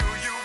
to you.